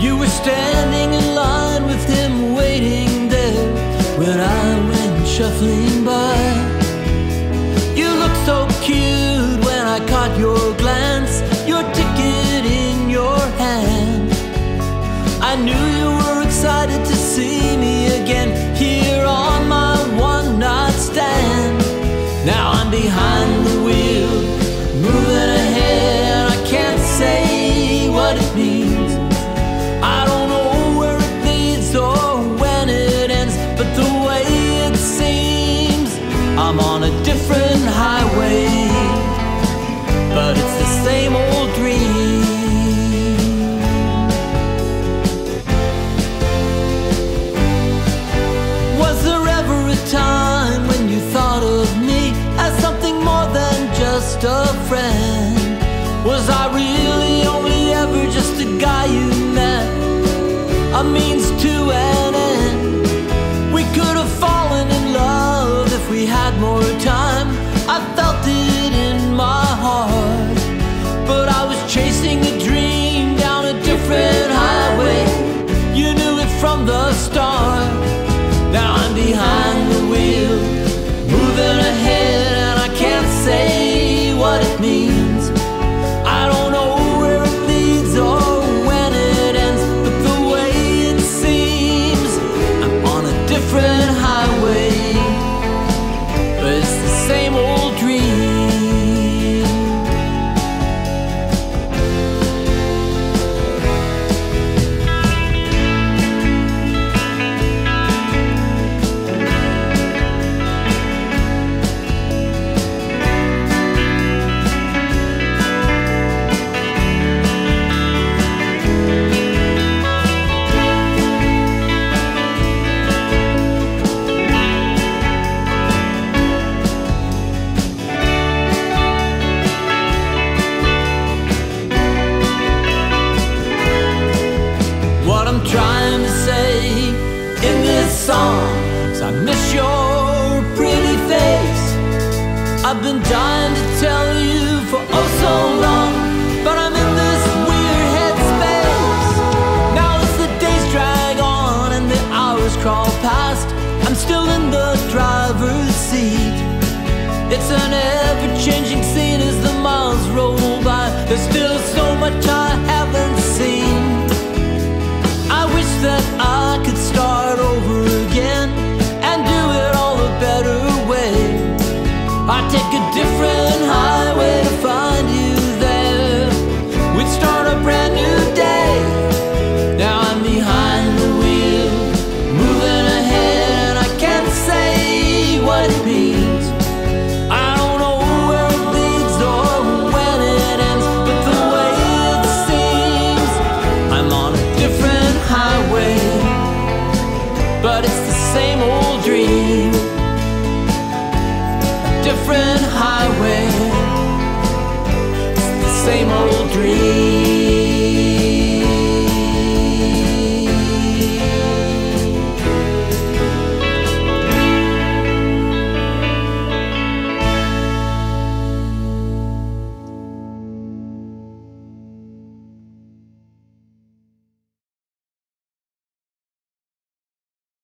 You were standing in line with him, waiting there when I went shuffling by. You looked so cute when I caught your glance, your ticket in your hand. I knew you were excited to see me again. Was I really only ever just a guy you met? A means to an end. We could have fallen in love if we had more time. I felt it in my heart. But I was chasing a dream down a different highway. You knew it from the start. Now I'm behind highway. In this song is I miss your pretty face. I've been dying to tell you for oh so long, but I'm in this weird headspace. Now as the days drag on and the hours crawl past, I'm still in the driver's seat. It's an ever-changing scene as the miles roll by. There's still so much I haven't seen. Take a different highway to find you there. We'd start a brand new day. Now I'm behind the wheel, moving ahead, I can't say what it means. I don't know where it leads or when it ends, but the way it seems, I'm on a different highway. But different highway. It's the same old dream.